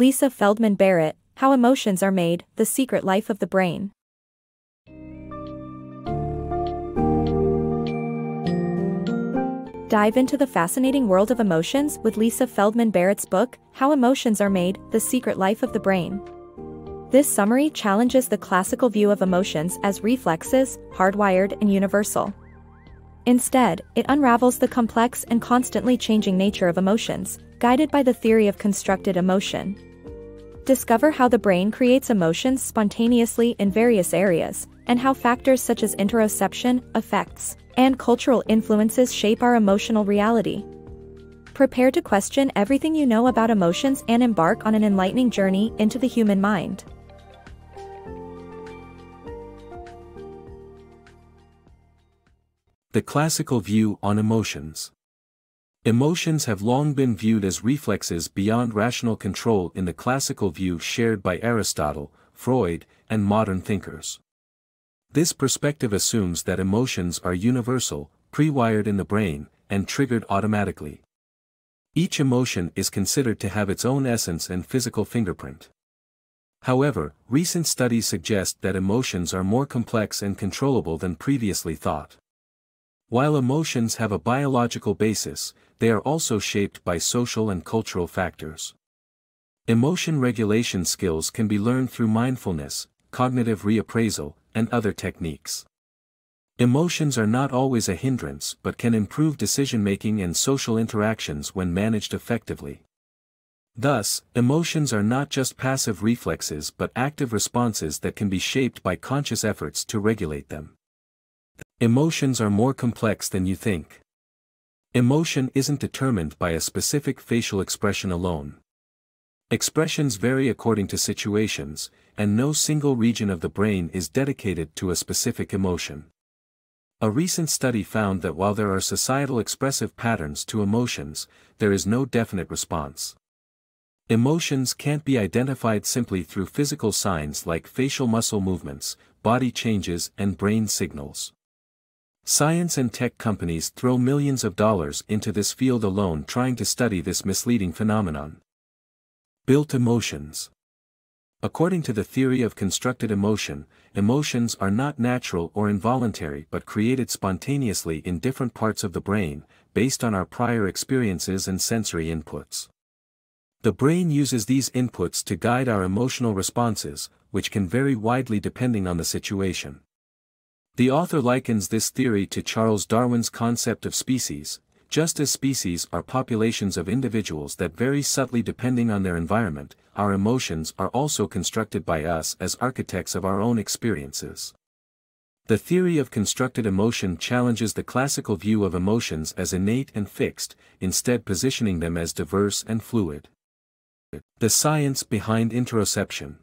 Lisa Feldman Barrett, How Emotions Are Made, The Secret Life of the Brain. Dive into the fascinating world of emotions with Lisa Feldman Barrett's book, How Emotions Are Made, The Secret Life of the Brain. This summary challenges the classical view of emotions as reflexes, hardwired and universal. Instead, it unravels the complex and constantly changing nature of emotions, guided by the theory of constructed emotion. Discover how the brain creates emotions spontaneously in various areas, and how factors such as interoception, affects, and cultural influences shape our emotional reality. Prepare to question everything you know about emotions and embark on an enlightening journey into the human mind. The classical view on emotions. Emotions have long been viewed as reflexes beyond rational control in the classical view shared by Aristotle, Freud, and modern thinkers. This perspective assumes that emotions are universal, pre-wired in the brain, and triggered automatically. Each emotion is considered to have its own essence and physical fingerprint. However, recent studies suggest that emotions are more complex and controllable than previously thought. While emotions have a biological basis, they are also shaped by social and cultural factors. Emotion regulation skills can be learned through mindfulness, cognitive reappraisal, and other techniques. Emotions are not always a hindrance but can improve decision-making and social interactions when managed effectively. Thus, emotions are not just passive reflexes but active responses that can be shaped by conscious efforts to regulate them. Emotions are more complex than you think. Emotion isn't determined by a specific facial expression alone. Expressions vary according to situations, and no single region of the brain is dedicated to a specific emotion. A recent study found that while there are societal expressive patterns to emotions, there is no definite response. Emotions can't be identified simply through physical signs like facial muscle movements, body changes and brain signals. Science and tech companies throw millions of dollars into this field alone trying to study this misleading phenomenon. Built emotions. According to the theory of constructed emotion, emotions are not natural or involuntary but created spontaneously in different parts of the brain, based on our prior experiences and sensory inputs. The brain uses these inputs to guide our emotional responses, which can vary widely depending on the situation. The author likens this theory to Charles Darwin's concept of species, just as species are populations of individuals that vary subtly depending on their environment, our emotions are also constructed by us as architects of our own experiences. The theory of constructed emotion challenges the classical view of emotions as innate and fixed, instead positioning them as diverse and fluid. The science behind interoception.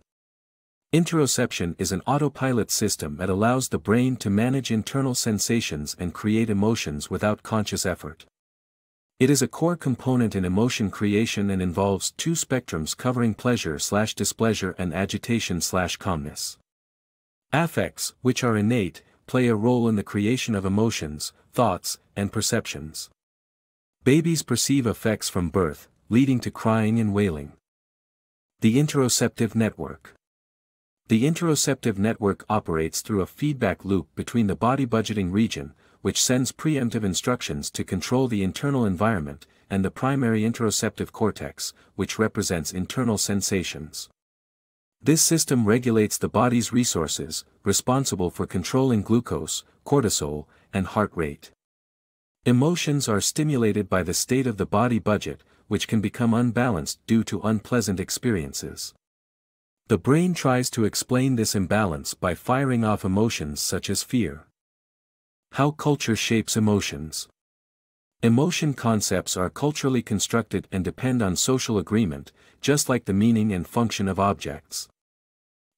Interoception is an autopilot system that allows the brain to manage internal sensations and create emotions without conscious effort. It is a core component in emotion creation and involves two spectrums covering pleasure slash displeasure and agitation slash calmness. Affects, which are innate, play a role in the creation of emotions, thoughts, and perceptions. Babies perceive affects from birth, leading to crying and wailing. The interoceptive network. The interoceptive network operates through a feedback loop between the body budgeting region, which sends preemptive instructions to control the internal environment, and the primary interoceptive cortex, which represents internal sensations. This system regulates the body's resources, responsible for controlling glucose, cortisol, and heart rate. Emotions are stimulated by the state of the body budget, which can become unbalanced due to unpleasant experiences. The brain tries to explain this imbalance by firing off emotions such as fear. How culture shapes emotions. Emotion concepts are culturally constructed and depend on social agreement, just like the meaning and function of objects.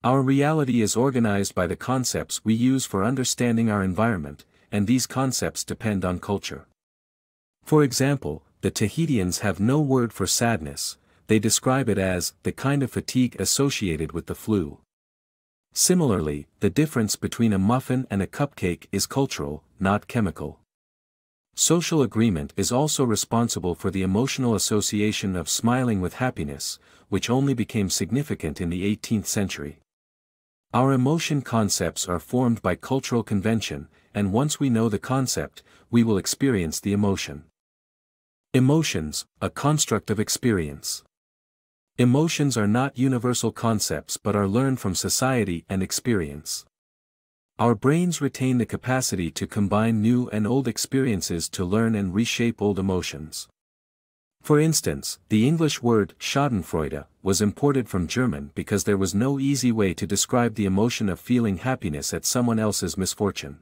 Our reality is organized by the concepts we use for understanding our environment, and these concepts depend on culture. For example, the Tahitians have no word for sadness, they describe it as the kind of fatigue associated with the flu. Similarly, the difference between a muffin and a cupcake is cultural, not chemical. Social agreement is also responsible for the emotional association of smiling with happiness, which only became significant in the 18th century. Our emotion concepts are formed by cultural convention, and once we know the concept, we will experience the emotion. Emotions, a construct of experience. Emotions are not universal concepts but are learned from society and experience. Our brains retain the capacity to combine new and old experiences to learn and reshape old emotions. For instance, the English word Schadenfreude was imported from German because there was no easy way to describe the emotion of feeling happiness at someone else's misfortune.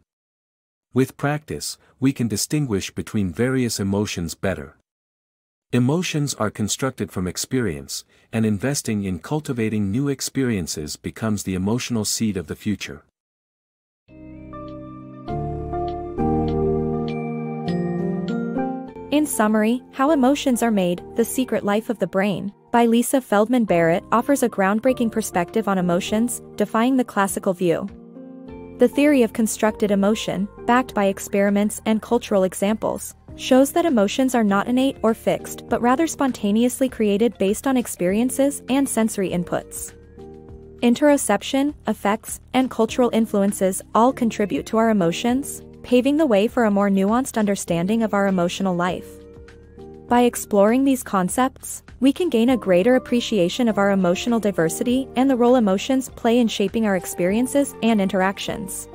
With practice, we can distinguish between various emotions better. Emotions are constructed from experience, and investing in cultivating new experiences becomes the emotional seed of the future. In summary, How Emotions Are Made, The Secret Life of the Brain, by Lisa Feldman Barrett offers a groundbreaking perspective on emotions, defying the classical view. The theory of constructed emotion, backed by experiments and cultural examples, shows that emotions are not innate or fixed but rather spontaneously created based on experiences and sensory inputs. Interoception, affects, and cultural influences all contribute to our emotions, paving the way for a more nuanced understanding of our emotional life. By exploring these concepts, we can gain a greater appreciation of our emotional diversity and the role emotions play in shaping our experiences and interactions.